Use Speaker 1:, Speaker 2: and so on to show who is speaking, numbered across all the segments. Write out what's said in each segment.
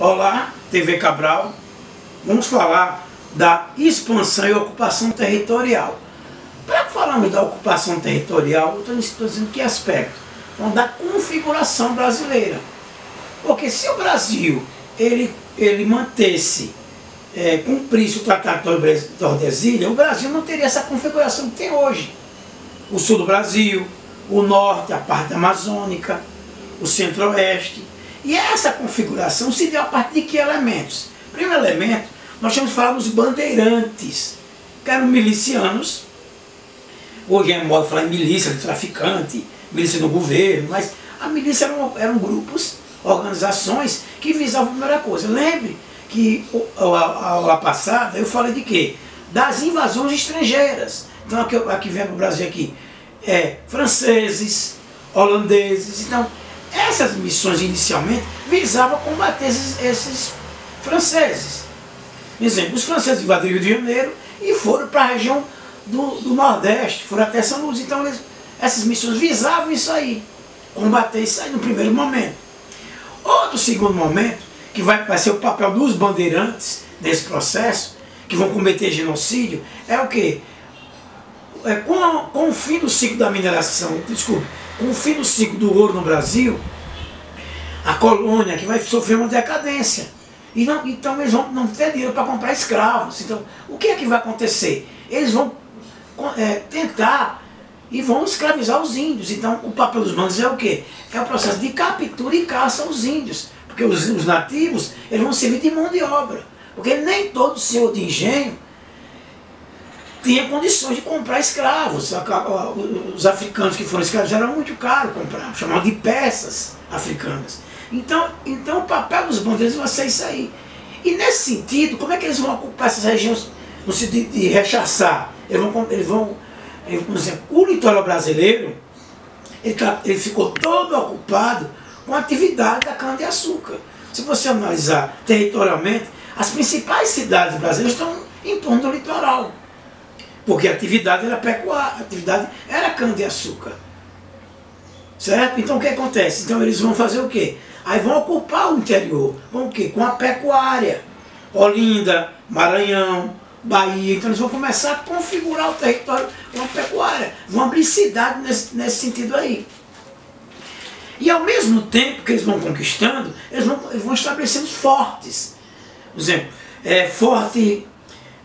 Speaker 1: Olá, TV Cabral. Vamos falar da expansão e ocupação territorial. Para falarmos da ocupação territorial, eu estou dizendo que aspecto? Então, da configuração brasileira. Porque se o Brasil ele, ele mantesse, é, cumprisse o Tratado de Tordesilhas, o Brasil não teria essa configuração que tem hoje. O sul do Brasil, o norte, a parte amazônica, o centro-oeste. E essa configuração se deu a partir de que elementos? Primeiro elemento, nós temos falado dos bandeirantes, que eram milicianos. Hoje é moda falar em milícia de traficante, milícia do governo, mas a milícia eram, eram grupos, organizações que visavam a primeira coisa. Lembre que a aula passada eu falei de quê? Das invasões estrangeiras. Então aqui, aqui vem para o Brasil aqui, é, franceses, holandeses. Então, essas missões inicialmente visavam combater esses, esses franceses. Por exemplo, os franceses invadiram o Rio de Janeiro e foram para a região do, do, Nordeste, foram até São Luís. Então, eles, essas missões visavam isso aí, combater isso aí no primeiro momento. Outro segundo momento, que vai, vai ser o papel dos bandeirantes nesse processo, que vão cometer genocídio, é o quê? É, com, com o fim do ciclo da mineração, desculpe, com o fim do ciclo do ouro no Brasil, a colônia que vai sofrer uma decadência. E não, então eles vão não ter dinheiro para comprar escravos. Então, o que é que vai acontecer? Eles vão é, tentar e vão escravizar os índios. Então, o papel dos bandos é o quê? É o processo de captura e caça aos índios. Porque os, os nativos eles vão servir de mão de obra. Porque nem todo senhor de engenho tinha condições de comprar escravos. Os africanos que foram escravos eram muito caro comprar, chamavam de peças africanas. Então, então o papel dos bandeiros vai ser isso aí. E nesse sentido, como é que eles vão ocupar essas regiões no sentido de rechaçar? Eles vão, eles vão por exemplo, o litoral brasileiro, ele, tá, ele ficou todo ocupado com a atividade da cana-de-açúcar. Se você analisar territorialmente, as principais cidades brasileiras estão em torno do litoral. Porque a atividade era pecuária, a atividade era cana-de-açúcar. Certo? Então o que acontece? Então eles vão fazer o quê? Aí vão ocupar o interior. Com o quê? Com a pecuária. Olinda, Maranhão, Bahia. Então eles vão começar a configurar o território com a pecuária. Vão abrir cidade nesse, nesse sentido aí. E ao mesmo tempo que eles vão conquistando, eles vão, eles vão estabelecendo fortes. Por exemplo, é, forte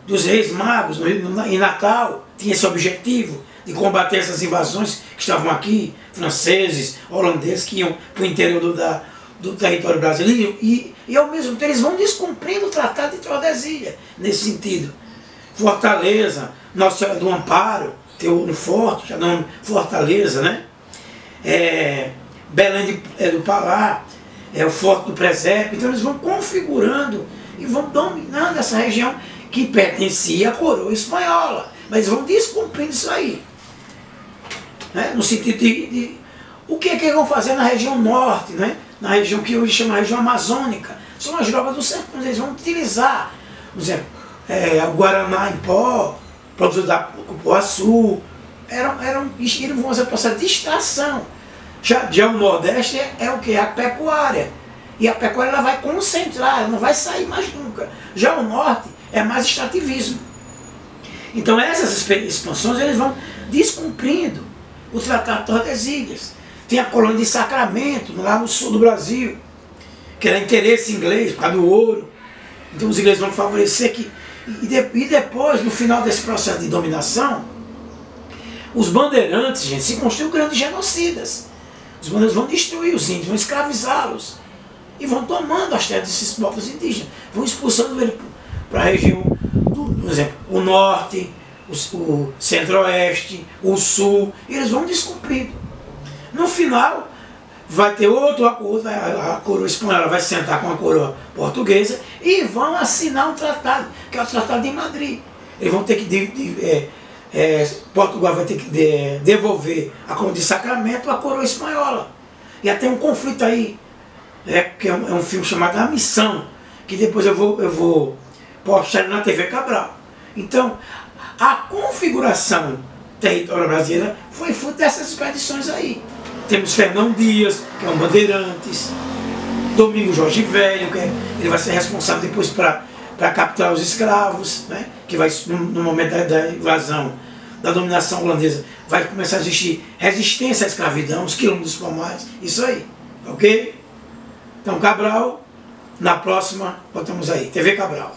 Speaker 1: dos reis magos no, no, em Natal tinha esse objetivo de combater essas invasões que estavam aqui, franceses, holandeses, que iam para o interior do, da, do território brasileiro, e, e ao mesmo tempo eles vão descumprindo o Tratado de Tordesilhas, nesse sentido. Fortaleza, Nossa Senhora do Amparo, tem um forte, já não Fortaleza, né? É, Belém de, é, do Pará, é o Forte do Presépio, então eles vão configurando e vão dominando essa região que pertencia à coroa espanhola. Mas vão descumprindo isso aí. Né? No sentido de, de, o que é que eles vão fazer na região norte, né? na região que hoje chama região amazônica. São as drogas do sertão, eles vão utilizar, por exemplo, é, o Guaraná em pó, produtos da Cupuaçu, eram, eram, eles vão fazer processo de extração. Já, já o Nordeste é, é o que? A pecuária. E a pecuária ela vai concentrar, ela não vai sair mais nunca. Já o Norte é mais extrativismo. Então essas expansões eles vão descumprindo o Tratado de Tordesilhas. Tem a colônia de Sacramento, lá no sul do Brasil, que era interesse inglês por causa do ouro. Então os ingleses vão favorecer que. E, de, e depois, no final desse processo de dominação, os bandeirantes, gente, se construíram grandes genocidas. Os bandeirantes vão destruir os índios, vão escravizá-los. E vão tomando as terras desses povos indígenas. Vão expulsando ele para a região, do, por exemplo, o norte, o, o centro-oeste, o sul. Eles vão descumprindo. No final, vai ter outro acordo, a, coroa espanhola vai sentar com a coroa portuguesa e vão assinar um tratado, que é o Tratado de Madrid. Eles vão ter que. De, de, é, é, Portugal vai ter que de, devolver a coroa de Sacramento à coroa espanhola. E até um conflito aí, é, que é um, é um, filme chamado A Missão, que depois eu vou, eu vou postar na TV Cabral. Então, a configuração territorial brasileira foi fruto dessas expedições aí. Temos Fernão Dias, que é um Bandeirantes. Domingo Jorge Velho, que é, ele vai ser responsável depois para capturar os escravos, né? que vai, no, momento da, da, invasão, da dominação holandesa, vai começar a existir resistência à escravidão, os quilômetros dos pomares, isso aí, ok? Então Cabral, na próxima, botamos aí, TV Cabral.